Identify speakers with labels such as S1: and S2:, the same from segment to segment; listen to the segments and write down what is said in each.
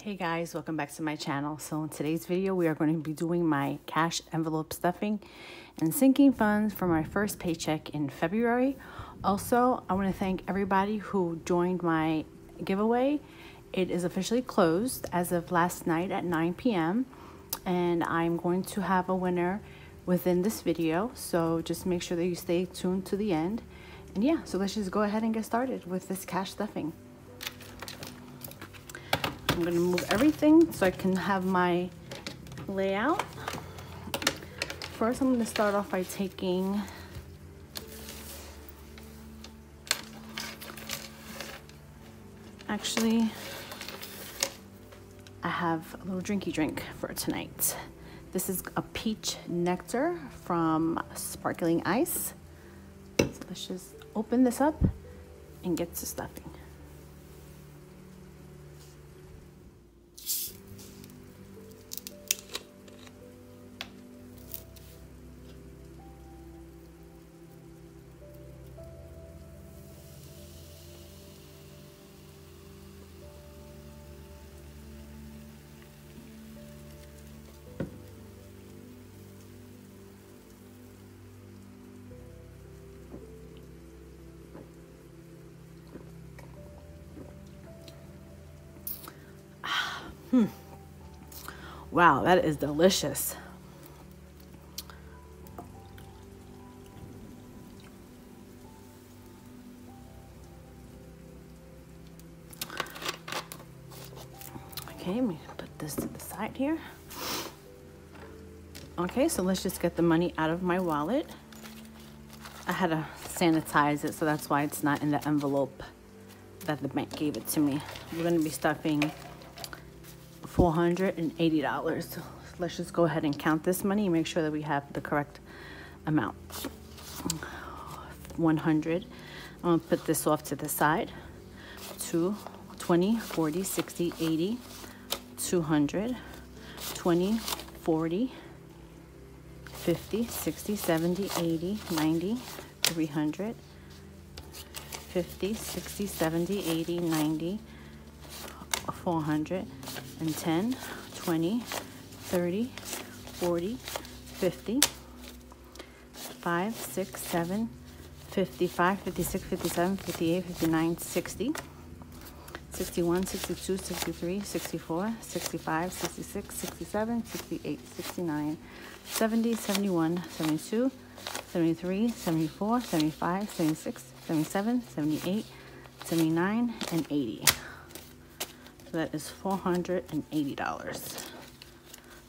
S1: Hey guys, welcome back to my channel. So in today's video, we are going to be doing my cash envelope stuffing and sinking funds for my first paycheck in February. Also, I want to thank everybody who joined my giveaway. It is officially closed as of last night at 9 p.m. And I'm going to have a winner within this video. So just make sure that you stay tuned to the end. And yeah, so let's just go ahead and get started with this cash stuffing. I'm gonna move everything so I can have my layout. First, I'm gonna start off by taking Actually, I have a little drinky drink for tonight. This is a peach nectar from Sparkling Ice. So let's just open this up and get to stuffing. Wow, that is delicious. Okay, let me put this to the side here. Okay, so let's just get the money out of my wallet. I had to sanitize it, so that's why it's not in the envelope that the bank gave it to me. We're gonna be stuffing $480. So let's just go ahead and count this money and make sure that we have the correct amount. 100. I'm gonna put this off to the side. 2, 20, 40, 60, 80, 200, 20, 40, 50, 60, 70, 80, 90, 300, 50, 60, 70, 80, 90, 400, and 10, 20, 30, 40, 50, 5, 6, 7, 55, 56, 57, 58, 59, 60, 61, 62, 63, 64, 65, 66, 67, 68, 69, 70, 71, 72, 73, 74, 75, 76, 77, 78, 79, and 80. So that is $480.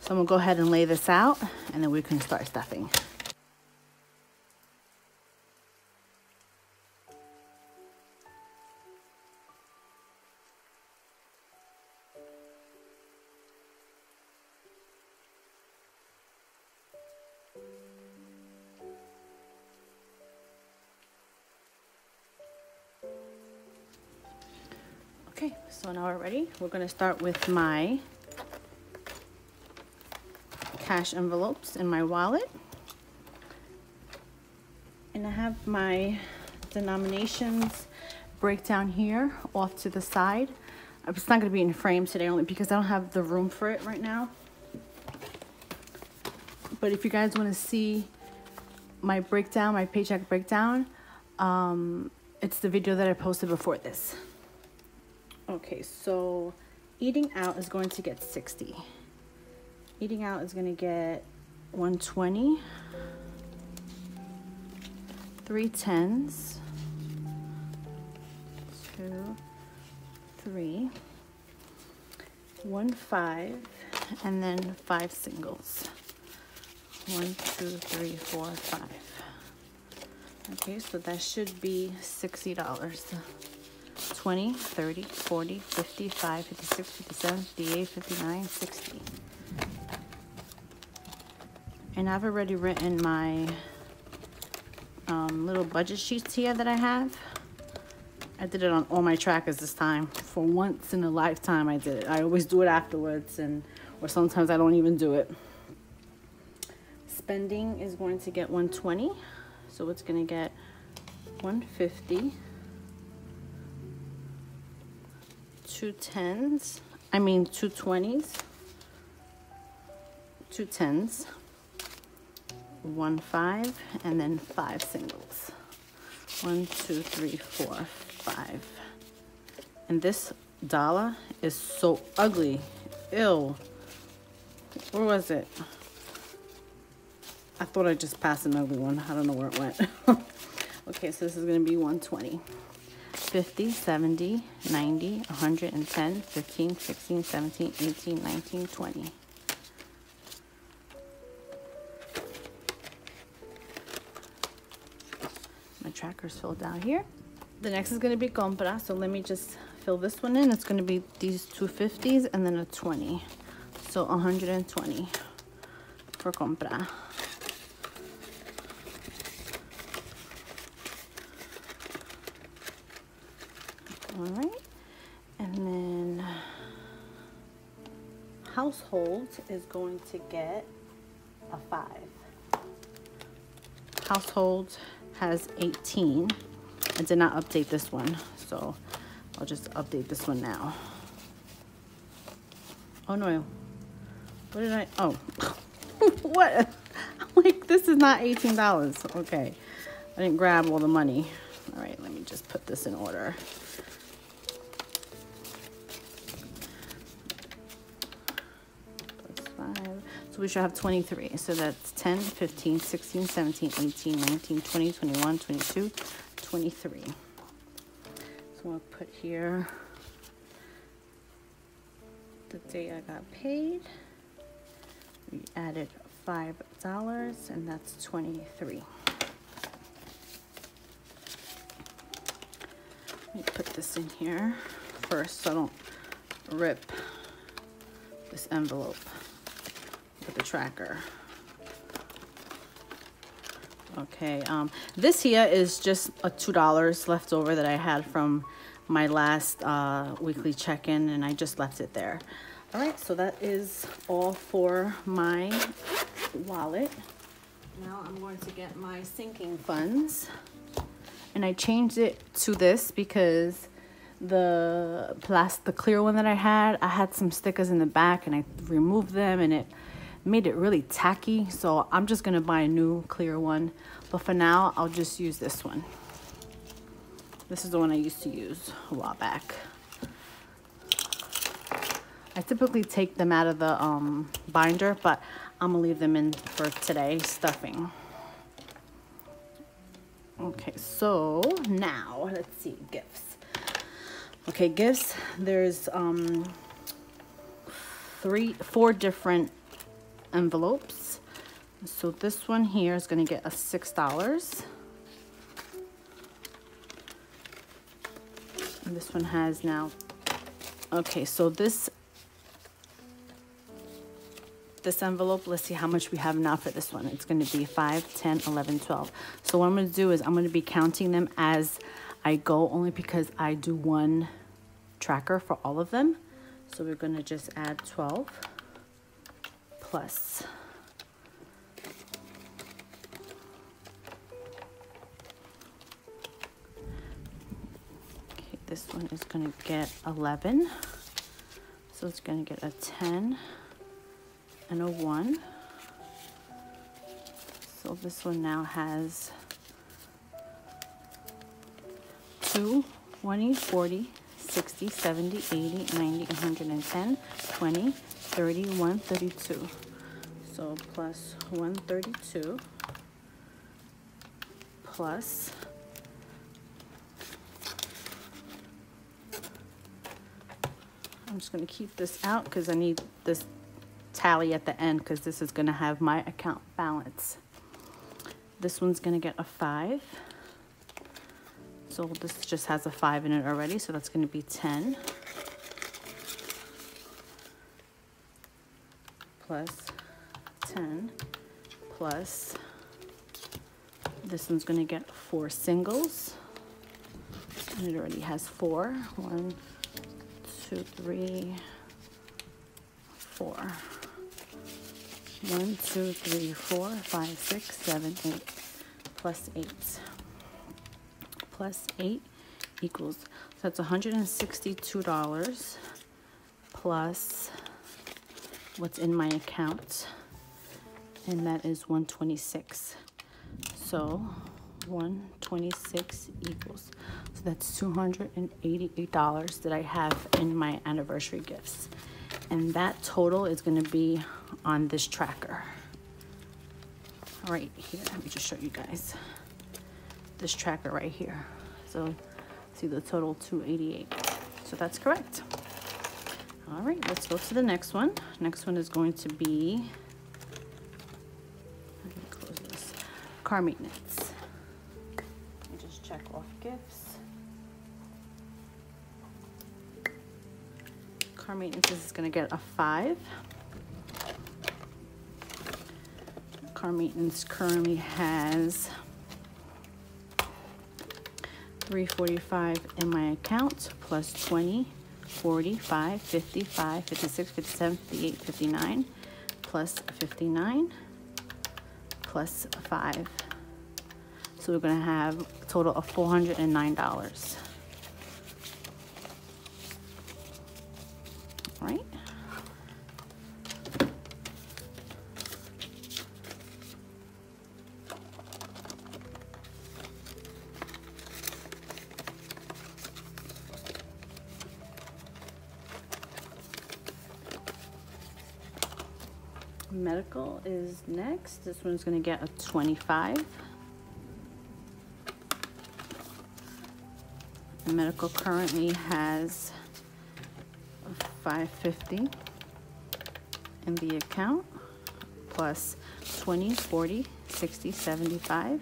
S1: So I'm gonna go ahead and lay this out and then we can start stuffing. So now we're ready. We're gonna start with my cash envelopes in my wallet. And I have my denominations breakdown here off to the side. It's not gonna be in frame today only because I don't have the room for it right now. But if you guys wanna see my breakdown, my paycheck breakdown, um, it's the video that I posted before this. Okay, so eating out is going to get 60. Eating out is going to get 120. Three tens. Two, three. One five. And then five singles. One, two, three, four, five. Okay, so that should be $60. 20, 30, 40, 55, 56, 57, 58, 59, 60. And I've already written my um, little budget sheets here that I have. I did it on all my trackers this time. For once in a lifetime I did it. I always do it afterwards and or sometimes I don't even do it. Spending is going to get 120. So it's going to get 150. Two tens, I mean two twenties, two tens, one 5, and then 5 singles. One, two, three, four, five. And this dollar is so ugly. Ew. Where was it? I thought I just passed an ugly one. I don't know where it went. okay, so this is going to be 120. 50, 70, 90, 110, 15, 16, 17, 18, 19, 20. My tracker's filled out here. The next is going to be compra, so let me just fill this one in. It's going to be these two 50s and then a 20. So 120 for compra. All right. And then household is going to get a five. Household has 18. I did not update this one, so I'll just update this one now. Oh no, what did I, oh, what? I'm like, this is not $18. Okay, I didn't grab all the money. All right, let me just put this in order. So we should have 23. So that's 10, 15, 16, 17, 18, 19, 20, 21, 22, 23. So I'll put here the day I got paid. We added $5 and that's 23. Let me put this in here first so I don't rip this envelope the tracker. Okay, um, this here is just a $2 left over that I had from my last uh, weekly check-in and I just left it there. All right, so that is all for my wallet. Now I'm going to get my sinking funds. And I changed it to this because the plastic, the clear one that I had, I had some stickers in the back and I removed them and it made it really tacky. So I'm just gonna buy a new clear one. But for now, I'll just use this one. This is the one I used to use a while back. I typically take them out of the um, binder, but I'm gonna leave them in for today stuffing. Okay, so now let's see, gifts. Okay, gifts, there's um, three, four different envelopes. So this one here is going to get a $6. And this one has now, okay, so this, this envelope, let's see how much we have now for this one. It's going to be 5, 10, 11, 12. So what I'm going to do is I'm going to be counting them as I go only because I do one tracker for all of them. So we're going to just add 12 plus. Okay, this one is going to get 11. So it's going to get a 10 and a 1. So this one now has 2, 20, 40, 60, 70, 80, 90, 110, 20, 31, 32. So plus 132 plus I'm just going to keep this out because I need this tally at the end because this is going to have my account balance. This one's going to get a 5. So this just has a 5 in it already, so that's going to be 10. Plus 10 plus this one's going to get four singles. And it already has four. One two three four. One two three four five six seven eight plus eight. Plus eight equals so that's $162 plus what's in my account and that is 126 so 126 equals so that's $288 that I have in my anniversary gifts. And that total is going to be on this tracker. Right here let me just show you guys. This tracker right here. So see the total 288 so that's correct all right let's go to the next one next one is going to be car maintenance. Let me just check off gifts. Car maintenance is going to get a 5. Car maintenance currently has 345 in my account plus 20 45 55 56 57 58 59 plus 59 plus 5 so we're going to have a total of $409. Medical is next. This one's going to get a 25. medical currently has 550 in the account plus 20 40 60 75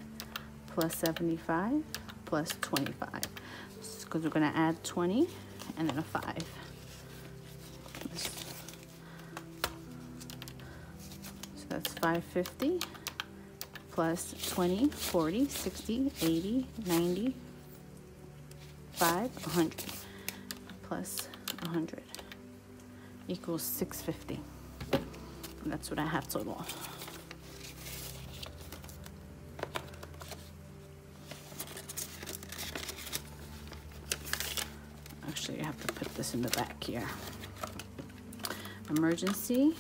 S1: plus 75 plus 25 because we're going to add 20 and then a 5 550 plus 20 40 60 80 90 5, 100 plus 100 equals 650. And that's what I have total. Actually, I have to put this in the back here. Emergency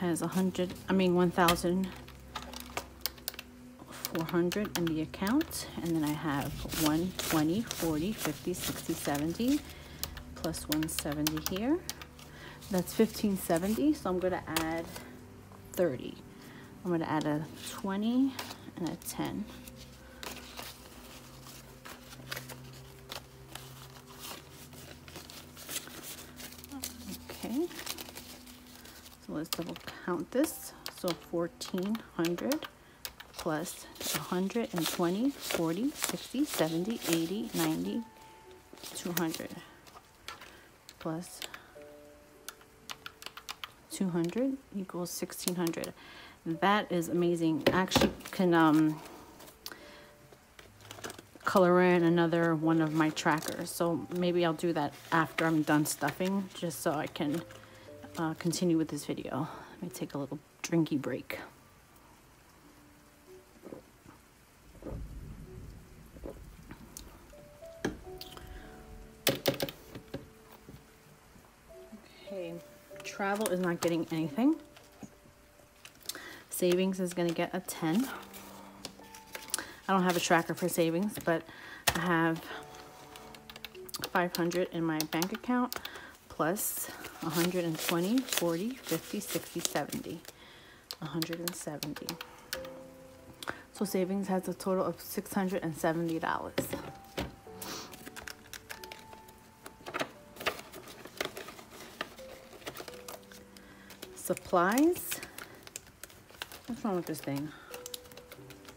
S1: has a 100, I mean 1,400 in the account and then I have 120 40 50 60 70 plus 170 here. That's 1570 so I'm going to add 30 I'm going to add a 20 and a 10 okay so let's double count this so 1400 plus 120, 40, 60, 70, 80, 90, 200 plus 200 equals 1600. That is amazing. Actually can um, color in another one of my trackers. So maybe I'll do that after I'm done stuffing just so I can uh, continue with this video. Let me take a little drinky break. Okay, travel is not getting anything. Savings is to get a 10. I don't have a tracker for savings, but I have 500 in my bank account plus 120, 40, 50, 60, 70. 170. So savings has a total of $670. supplies. What's wrong with this thing?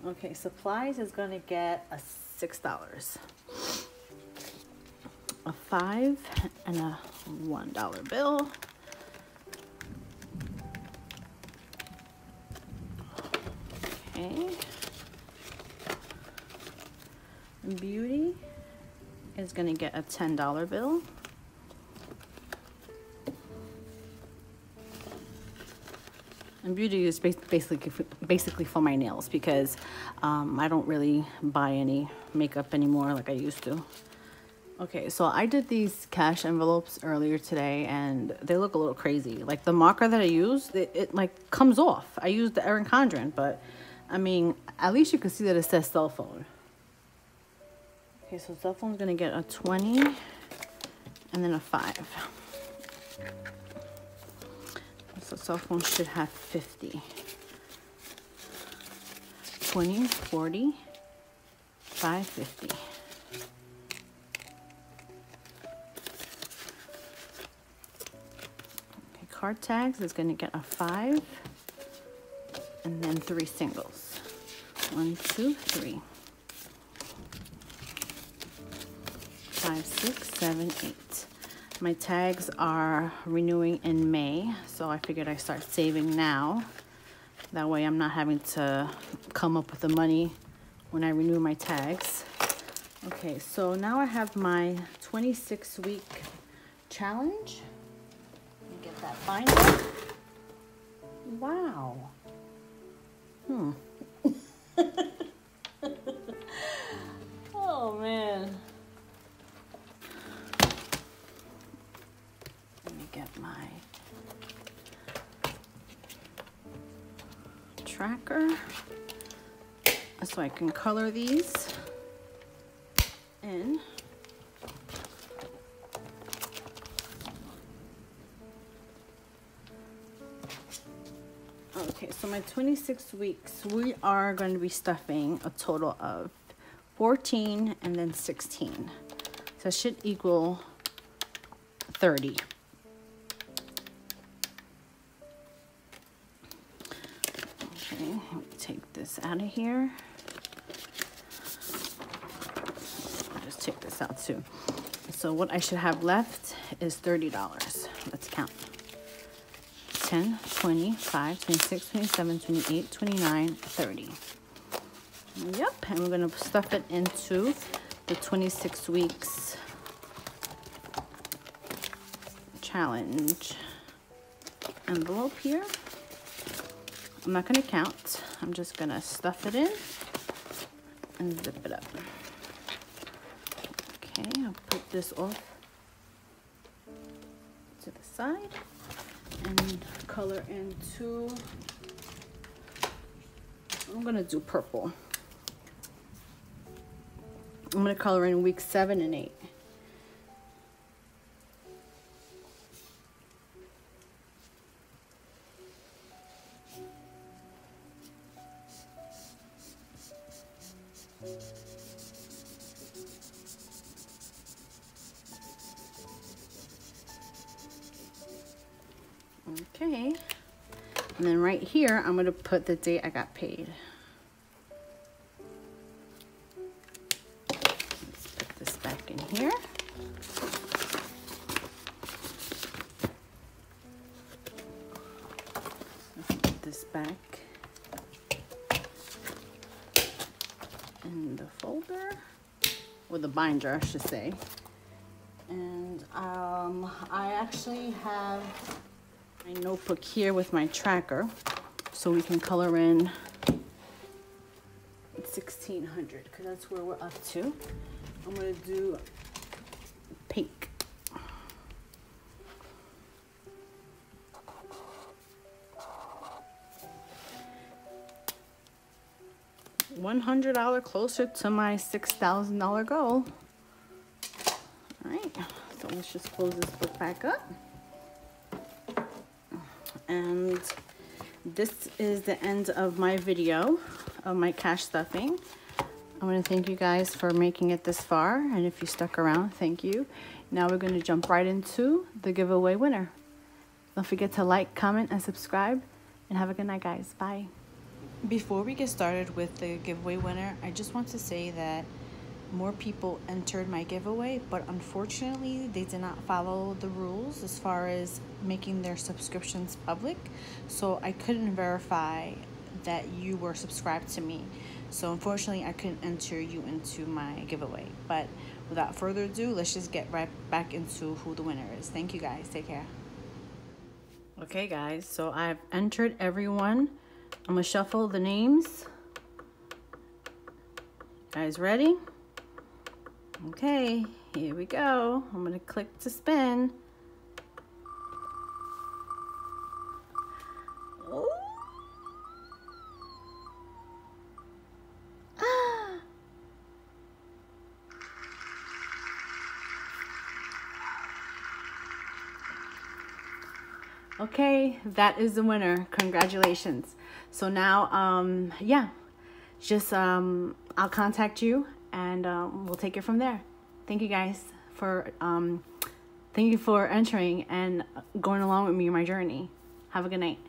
S1: Okay, supplies is going to get a $6. A 5 and a $1 bill. Okay. Beauty is going to get a $10 bill. And beauty is basically basically for my nails because um, I don't really buy any makeup anymore like I used to. Okay, so I did these cash envelopes earlier today and they look a little crazy. Like the marker that I used, it, it like comes off. I used the Erin Condren, but I mean, at least you can see that it says cell phone. Okay, so cell phone's gonna get a 20 and then a five. So cell phone should have 50. 20, 40, 550. Card tags is going to get a five and then three singles. One, two, three. Five, six, seven, eight. My tags are renewing in May, so I figured I start saving now. That way I'm not having to come up with the money when I renew my tags. Okay, so now I have my 26 week challenge that binder. Wow. Hmm. oh man. Let me get my tracker so I can color these 26 weeks, we are going to be stuffing a total of 14 and then 16. So it should equal 30. Okay, take this out of here. I'll just take this out too. So what I should have left is $30. Let's 10, 20, 5, 26, 27, 28, 29, 30. Yep, and we're going to stuff it into the 26 weeks challenge envelope here. I'm not going to count. I'm just going to stuff it in and zip it up. Okay, I'll put this off to the side and color into, I'm gonna do purple. I'm gonna color in week seven and eight. Okay. And then right here, I'm going to put the date I got paid. Let's put this back in here. Let's put this back in the folder, or the binder, I should say. And um, I actually have my notebook here with my tracker so we can color in 1600 because that's where we're up to. I'm going to do pink. $100 closer to my $6,000 goal. All right, so let's just close this book back up and this is the end of my video of my cash stuffing. I want to thank you guys for making it this far and if you stuck around, thank you. Now we're going to jump right into the giveaway winner. Don't forget to like, comment, and subscribe and have a good night guys. Bye. Before we get started with the giveaway winner, I just want to say that more people entered my giveaway, but unfortunately, they did not follow the rules as far as making their subscriptions public. So I couldn't verify that you were subscribed to me. So unfortunately, I couldn't enter you into my giveaway. But without further ado, let's just get right back into who the winner is. Thank you guys. Take care. Okay, guys, so I've entered everyone. I'm gonna shuffle the names. Guys, ready? Okay, here we go. I'm gonna click to spin. Okay, that is the winner. Congratulations. So now, um, yeah, just um, I'll contact you and um, we'll take it from there. Thank you guys for um, thank you for entering and going along with me in my journey. Have a good night.